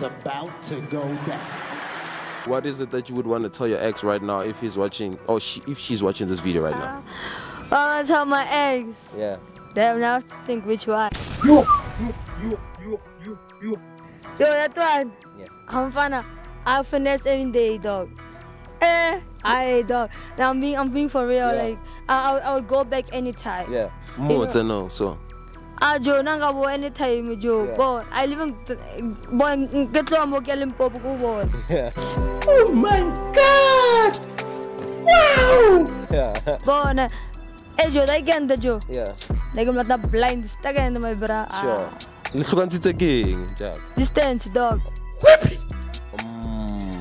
It's about to go down. What is it that you would want to tell your ex right now if he's watching, or she, if she's watching this video right now? Well, I tell my ex. Yeah. Damn, now I have to think which one. You, you, you, you, you, you. Yo, that one. Yeah. I'm fine. I finesse every day, dog. Eh, I dog. Now I'm being, I'm being for real. Yeah. Like, I, I, I would go back anytime. Yeah. More to know, so. I joinang abo anytime jo. Yeah. But I live in bon getlo amo ke Limpopo ko bon. Oh my god. Wow. Yeah. Bon eh jo dai ganda jo. Yeah. Like I'm not blind stuck in my bra. Ah. Sure. Lihlukanisitse keng njalo? Distance dog.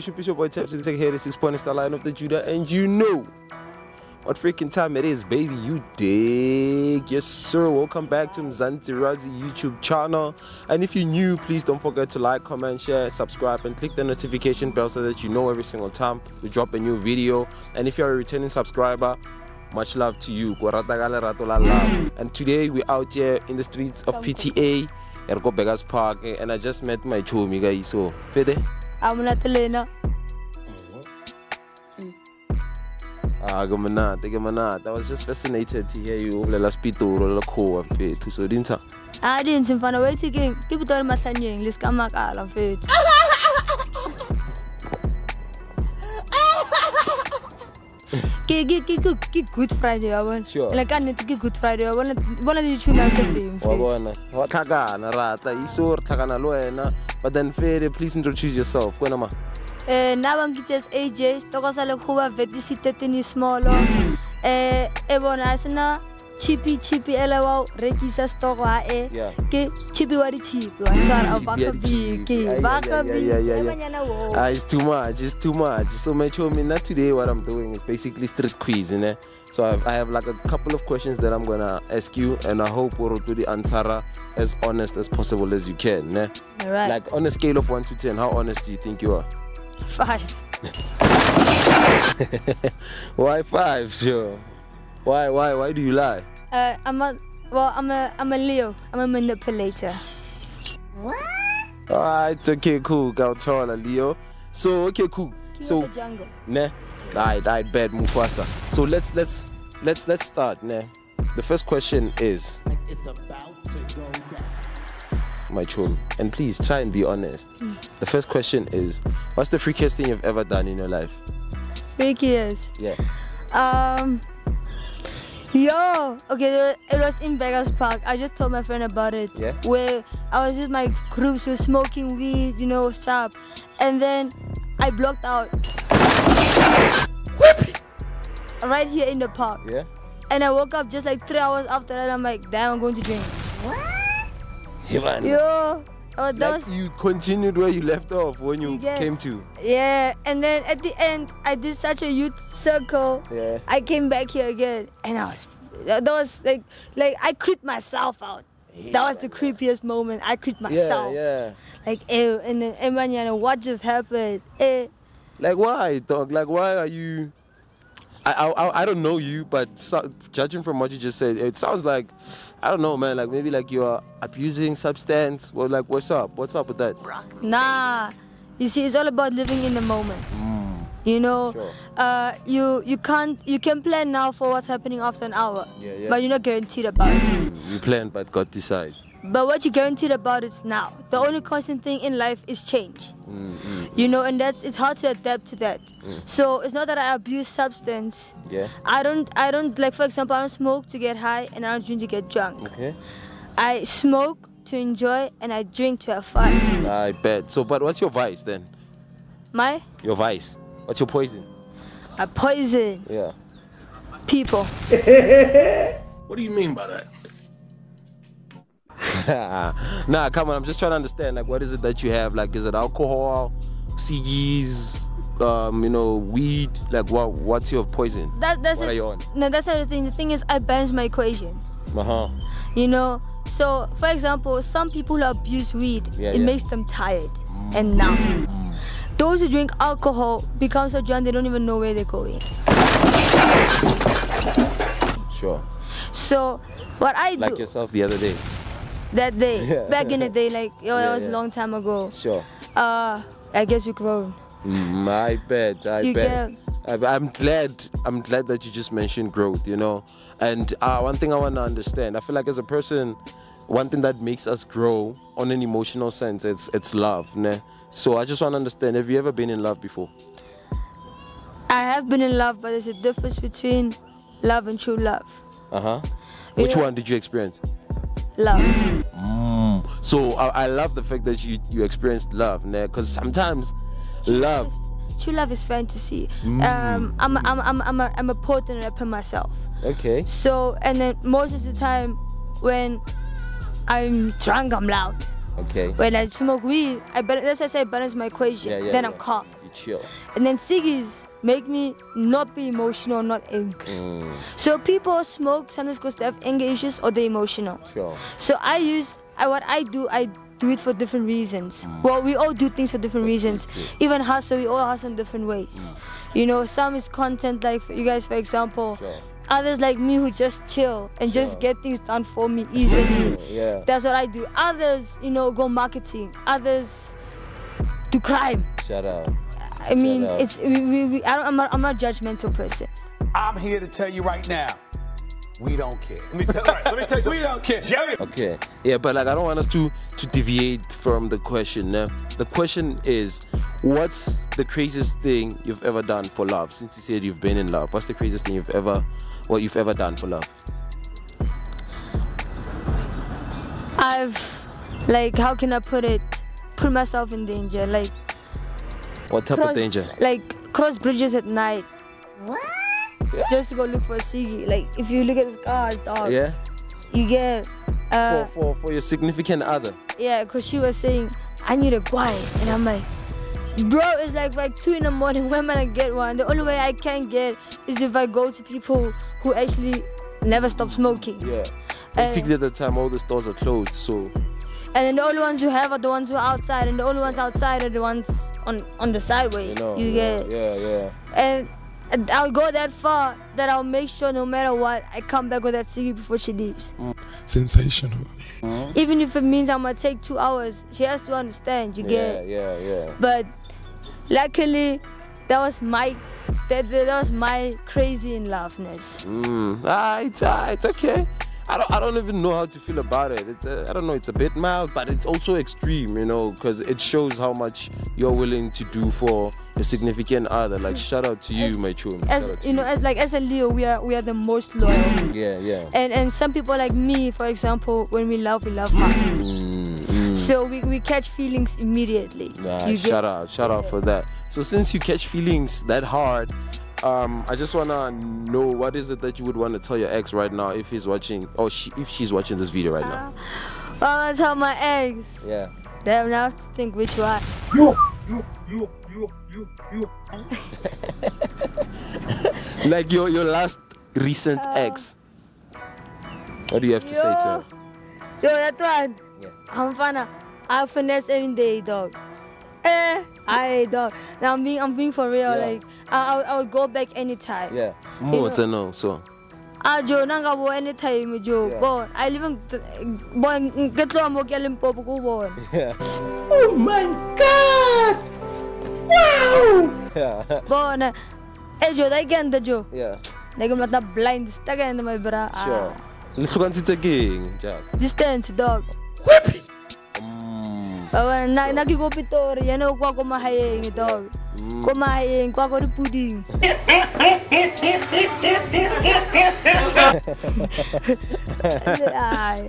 Bishop Bishop Boy Taps and Take here, the six point star line of the Judah, and you know what freaking time it is, baby. You dig? Yes, sir. Welcome back to Mzansirazzi YouTube channel. And if you're new, please don't forget to like, comment, share, subscribe, and click the notification bell so that you know every single time we drop a new video. And if you're a returning subscriber, much love to you. And today we're out here in the streets of PTA. Ergo Burgers Park, and I just met my chumi guys. So, Fede? I'm not Amunatalena. Ah, good manat, good manat. I was just fascinated to hear you over the last bit or the core of it so didn't I? Ah, I didn't, Mfana. Keep it all my sanjing, let's come back out of it. Ke ke ke ke ke Good Friday yabona. Sure. Like kanete ke Good Friday yabona. Bona di tuna tse feng. Wa bona. Wa tlhakana rata. Iso re tlhakana le wena. But then Fede, please introduce yourself. Kwena ma. Eh naba ngitse AJ stoko sa lekhuba veti sitetini small. Eh e bona sina ele wa rekisa e. Ke chippy wa di chippy wa tsara Chippy ba ka bi ke ba ka bi. Ah, it's too much. It's too much. So, my chumi, not today. What I'm doing is basically street quiz, you know. So I have, I have like a couple of questions that I'm gonna ask you, and I hope we'll do the answer as honest as possible as you can. Ne? Alright. Like on a scale of one to ten, how honest do you think you are? five. Why five? Sure. Why? Why? Why do you lie? Uh, I'm a well. I'm a I'm a Leo. I'm a manipulator. What? Alright, okay, cool. Gautola, Leo. So okay, cool. King So of the jungle. ne, I I bet Mufasa. So let's let's let's let's start. Ne, the first question is It's about to go down. my chum, and please try and be honest. The first question is, what's the freakiest thing you've ever done in your life? Freakiest. Yeah. Um. Yo, okay, it was in Burgers Park. I just told my friend about it. Yeah? Where I was with my groups, we were smoking weed, you know, sharp, and then I blocked out. right here in the park. Yeah. And I woke up just like three hours after that. I'm like, damn, I'm going to drink. Man. Yo, oh, that Like you continued where you left off when you Yeah. came to. yeah. And then at the end, I did such a youth circle. Yeah. I came back here again, and I was that was like like I creeped myself out. That was the creepiest moment. I creeped myself. yeah. yeah. Like, ew, and then, eh, man, you know, what just happened? Eh, Like why, dog? Like why are you? I I, I- don't know you, but so, judging from what you just said, it sounds like I don't know, man. Like maybe like you're abusing substance. Well, like what's up? What's up with that? nah. You see, it's all about living in the moment. You know, Sure. uh, you you can't you can plan now for what's happening after an hour, Yeah, yeah. but you're not guaranteed about it. You plan, but God decides. But what you're guaranteed about is now. The only constant thing in life is change. Mm-hmm. You know, and that's it's hard to adapt to that. Mm. So it's not that I abuse substance. Yeah. I don't I don't like for example I don't smoke to get high and I don't drink to get drunk. Okay. I smoke to enjoy and I drink to have fun. Mm, I bet. So, but what's your vice then? My Your vice. What's your poison? I poison Yeah. people. What do you mean by that? nah, come on. I'm just trying to understand. Like, what is it that you have? Like, is it alcohol, CGs, um, you know, weed? Like, what? What's your poison? That, that's What it. are you on? No, that's not the thing. The thing is, I balance my equation. Uh huh. You know, so for example, some people who abuse weed, Yeah, it yeah. makes them tired and numb. Those who drink alcohol become so drunk they don't even know where they're going. Sure. So what I do Like do yourself the other day. That day, Yeah. back in the day, like yo, Yeah, that was a long time ago. Sure. Uh, I guess we grown. Mm, I bet. I You bet. I, I'm glad. I'm glad that you just mentioned growth. You know, and uh, one thing I want to understand. I feel like as a person, one thing that makes us grow on an emotional sense, it's it's love. Ne? So I just want to understand. Have you ever been in love before? I have been in love, but there's a difference between love and true love. Uh huh. Which Yeah. one did you experience? Love. So I, I love the fact that you you experienced love, because sometimes love. True love is fantasy. Um, I'm, a, I'm, I'm, I'm, a, I'm a poet and rapper myself. Okay. So, and then most of the time when I'm drunk, I'm loud. Okay. When I smoke weed, I bal- that's why I say I balance my equation. Yeah, yeah. then yeah. I'm calm. You chill. And then ciggies make me not be emotional, not angry. Mm, So people smoke sometimes because they have anger issues or they're emotional. sure. So I use I, what I do. I do it for different reasons. Mm. Well, we all do things for different reasons. true. Even hustle, we all hustle in different ways. Mm. You know, some is content, like you guys, for example. Sure. Others like me who just chill and Sure. just get things done for me easily. Mm, yeah. That's what I do. Others, you know, go marketing. Others do crime. Shut up. I mean, up. it's we, we, we, I don't, I'm, not, I'm not a judgmental person. I'm here to tell you right now, we don't care. Let me tell, right, let me tell you We don't care. Jerry. Okay. Yeah, but like I don't want us to to deviate from the question. Now, the question is, what's the craziest thing you've ever done for love? Since you said you've been in love, what's the craziest thing you've ever, what you've ever done for love? I've, like, how can I put it? Put myself in danger. Like, What type cross, of danger? Like, cross bridges at night. What? Just to go look for a ciggy. Like, if you look at the cars, dog, Yeah. you get, uh, For, for for your significant other. yeah, because she was saying, I need a guy. And I'm like, bro, it's like like 2 in the morning. When am I gonna get one? The only way I can get is if I go to people who actually never stop smoking. Yeah. Basically, at the time, all the stores are closed. So And then the only ones who have are the ones who are outside, and the only ones outside are the ones on on the sideway. you know. you yeah, get, yeah, yeah. and and I'll go that far that I'll make sure no matter what, I come back with that ciggy before she leaves. Sensational. Even if it means I'm gonna take two hours, she has to understand. You Yeah, get, yeah, yeah. Yeah. But luckily, that was my that, that was my crazy in loveness. Mm, ah, it's, ah, it's okay. I don't, I don't even know how to feel about it. It's a, I don't know. It's a bit mild, but it's also extreme, you know, because it shows how much you're willing to do for your significant other. Like, shout out to you, my chum. As you know, as like as a Leo, we are we are the most loyal. yeah, yeah. and and some people like me, for example, when we love, we love hard. Mm, mm. So we, we catch feelings immediately. Nah, shout out, shout out for that. So since you catch feelings that hard, um, I just wanna know what is it that you would want to tell your ex right now if he's watching or she, if she's watching this video right now. Oh, I tell my ex. Yeah. Damn, now I have to think which one. You, you, you, you, you, you. Like your your last recent ex. What do you have to say to her? Yo, that one. Yeah. I'm fana. I finesse every day, dog. Eh, I dog. Now I'm being I'm being for real. Yeah. Like I I'll, I'll go back anytime. Yeah. More to know. So. Ah, Joe, nanga bo anytime, Joe. Yeah. Bon, I live in bon. Get lo mo kaya limpopo ko bon. Yeah. Oh my God! Wow! Yeah. Bon, eh, eh, Joe, that again, the Joe. yeah. Like I'm not that blind. Staga in my bra. Sure. Ah, Look at it again, Jack. distance, dog. Mm. Ba na na ke go pitori kwa ko mahaeng dog. Kwa ko dipuding.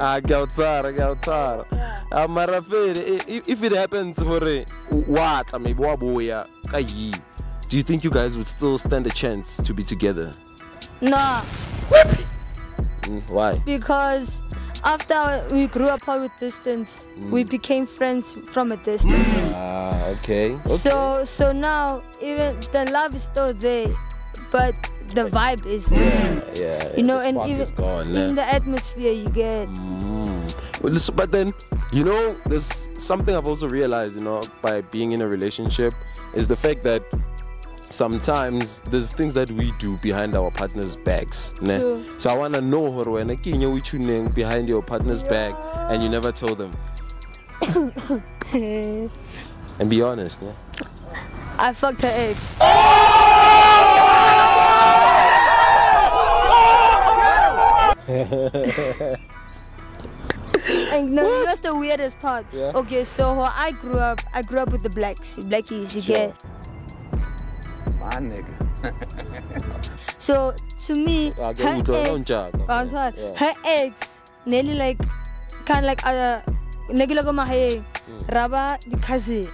Ah, ke a o tshwara, ke a o tshwara. Ah, i- i- if it happens gore wa tla maybe wa boya ka do you think you guys would still stand a chance to be together? No, Mm, why? because after we grew apart with distance, we became friends from a distance. Ah, okay. So so now even the love is still there, but the vibe is there. yeah, You know, and even gone. in the atmosphere you get. Listen, but then, you know, there's something I've also realized, you know, by being in a relationship is the fact that sometimes there's things that we do behind our partner's backs. Ne? True. So I want to know her when you tuning behind your partner's back and you never told them. and be honest. Ne? I fucked her ex. And no, you know what's the weirdest part? Yeah. Okay, so I grew up, I grew up with the blacks, blackies, you Sure. get. My nigga. So to me, ke her utlwa, ex, ka. Oh, I'm sorry. Yeah. Her ex, nearly like, kind of like, uh, negila ko mahayeng, Mm. raba the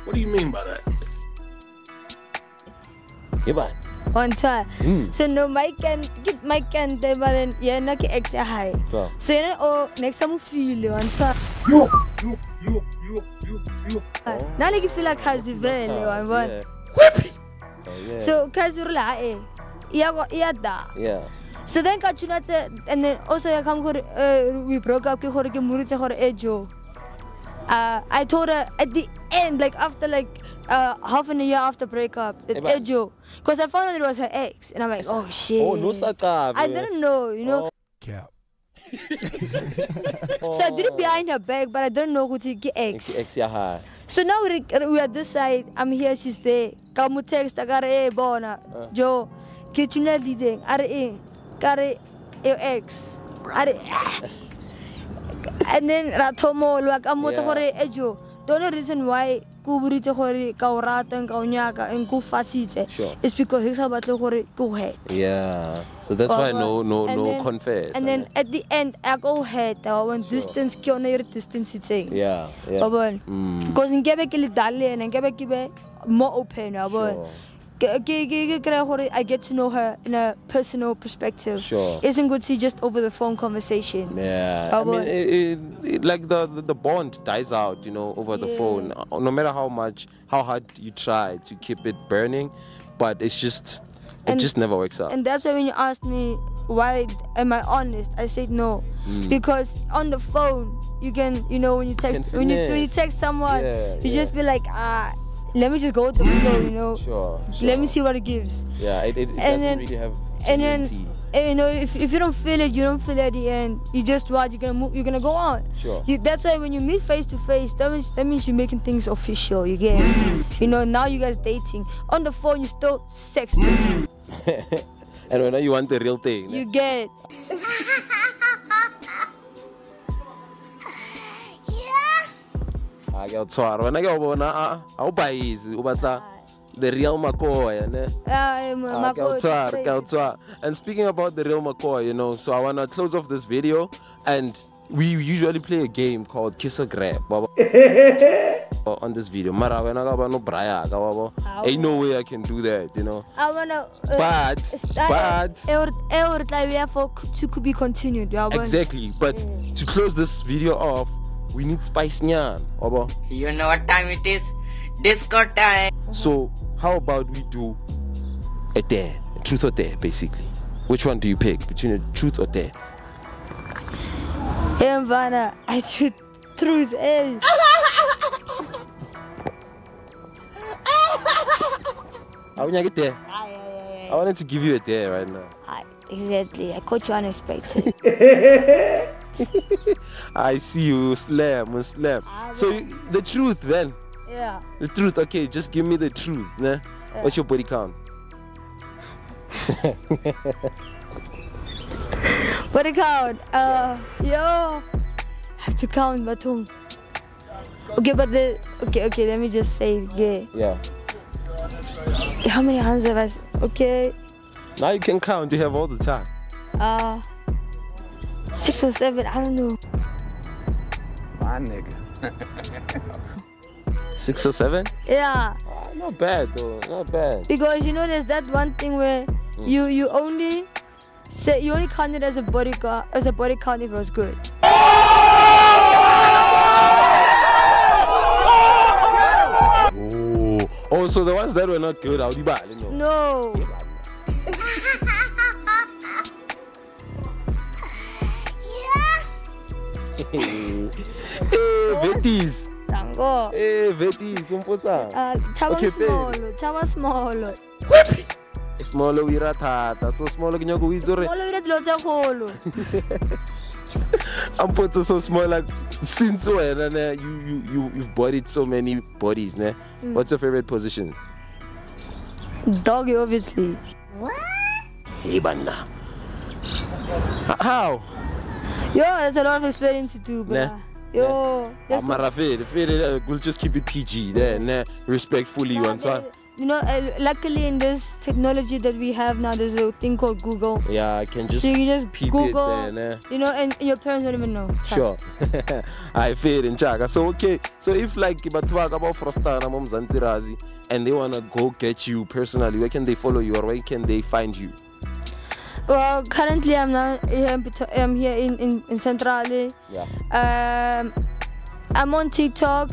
What do you mean by that? Yeah, man. one time. Mm. So no, my can, get my can, but then yeah, na ke ex ya high. Sure. So yena o next time o feel one time. You, you, you, you, you, you. Now like you feel like cousin vele, one one. Yeah. Oh, yeah. So cousin rile ha eh. Iya go yeah. So then ka tshuna tse and then also ya come gore uh, we broke up ke gore ke muritse gore e jo. Uh, I told her at the end, like after like uh, half an a year after breakup, that Eh, but- Ejo, because I found out it was her ex, and I'm like, oh shit. Oh, no sakabe. I didn't know, you know. Cap. So I did it behind her back, but I didn't know who to get ex. Ex ya ha. So now we we at this side. I'm here. She's there. Ka mo text ka re e bona. Uh. Jo, ke tshuna diteng. Are e ka re e ex. Are and then ra thomo lwa ka mo Yeah. gore e jo. The only reason why ku boditse gore ka o rata ka o nyaka en ku fasitse Sure. is because he sa batle gore ke o het. Yeah. So that's why no no And no then- confess. And then at the end I go head I want distance ke yone e re distance itseng. yeah, yeah. Wa bona? Mm. because nkebe ke le dale ene nkebe ke be more open wa bona Sure. I get to know her in a personal perspective Sure. isn't good to see just over the phone conversation Yeah, Oh, I mean, it, it, like the, the the bond dies out, you know, over the Yeah. phone. Uh, No matter how much, how hard you try to keep it burning, but it's just, it And- just never works out. and that's why when you asked me why am i honest i said no Mm. because on the phone you can you know when you text can when you when you text someone Yeah, you yeah. just be like ah let me just go with the flow you know. Sure, let me see what it gives. Yeah, it, it, it and doesn't then- really have. and then and, you know if, if you don't feel it you don't feel it at the end. You just watch you're gonna move you're gonna go on. Sure. you, that's why when you meet face to face that means that means you're making things official you get mm. you know now you guys dating. On the phone you still sexting and when you want the real thing, you get ah, ke a o tshwara. Wena ke a o bona, ah, ha o batla the real McCoy, ne? Ah, ke a o tshwara, ke a o tshwara. And speaking about the real McCoy, you know, so I want to close off this video and we usually play a game called Kiss or Grab. baba. on this video. Mara wena ka ba no braya ka baba. Ain't no way I can do that, you know. I wanna uh, But but or tla be ya for to be continued exactly. But to close this video off, we need spice nyan, baba. You know what time it is? Disco time. So how about we do a dare, a truth or dare, basically. Which one do you pick between a truth or dare? Mfana i should truth eh I want to dare. I wanted to give you a dare right now. Exactly i caught you unexpected I see you slam, slam. So you, the truth, then. yeah The truth. Okay, just give me the truth. Nah? What's your body count? Body count. Uh, yo. I have to count tongue. Okay, but the okay, okay. Let me just say, yeah. Yeah. How many hands have I? Okay, Now you can count. You have all the time. uh, six or seven. I don't know. My nigga. Six or seven? Yeah, Ah, not bad though. Not bad. because you know there's that one thing where you you only say you only count it as a body count as a body count if it was good. Oh. Oh, so the ones that were not good, I'll be bad. No. No. Eh, oh, hey, Vetis. Tango. Eh, hey, Vetis. Umpotsa. Uh, ah, chama Okay, small, chama small. Small we ratata. So small ke nyako itse re Small ile dilo tse kgolo. ampotsa so small like since wena ne you you you you've bodied so many bodies ne. Mm. What's your favorite position? Doggy, obviously. Hey banna. H- How? Yo, there's a lot of explaining to do, but Nah. yo, go. Amara Fede, uh, we'll just keep it PG there, ne? Respectfully, you understand? You know, uh, luckily in this technology that we have now, there's a thing called Google. Yeah, I can just So you can just peep Google, it there, ne? you know, and, and your parents don't even know. Trust. Sure. I feel in Chaka. So okay. So if like batho ba ka ba Frostana mo Mzansirazzi and they wanna go get you personally, where can they follow you or where can they find you? Well, currently I'm not here in, here in, in, in Centrale. Yeah. Um, I'm on TikTok,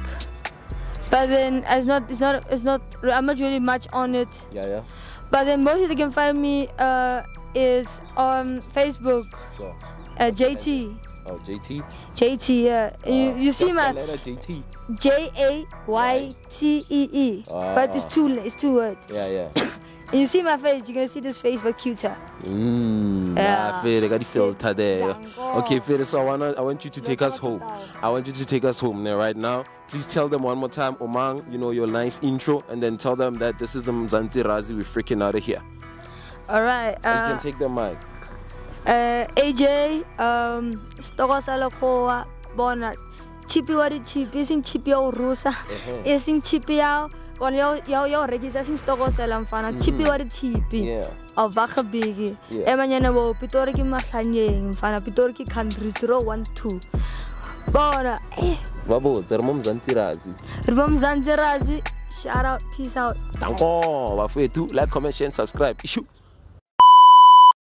but then it's not, it's not, it's not, I'm not really much on it. Yeah, yeah. But then mostly they can find me uh, is on Facebook, Sure. uh, JT. Oh, JT. JT, yeah. you, you see my letter JT. J A Y T E E, but it's Ah. two it's two words. Yeah, yeah. And you see my face, you're gonna see this face but cuter. Mm, Yeah. yeah, Fede, got the filter there. Okay, Fede, so I wanna I want you to take us home. I want you to take us home there right now. Please tell them one more time, Omang, you know, your nice intro, and then tell them that this is Mzansirazzi, we're freaking out of here. All right. you Uh, can take the mic. uh, AJ, um, stoko sa lekgowa bona chipi wa di-chipi e seng chipi rusa seng chipi bona ya go- ya go- ya go rekisa e seng stoko selang fana chipi wa di-chipi Yeah. a vaga beke Yeah. emanyana bo pitori ke mahlanyeng fana pitori ke country 012 bona eh Babotse, re mo Mzansirazzi. re bo Mzansirazzi shout out peace out Danko, bafowethu, like, comment, share, and subscribe. Issue.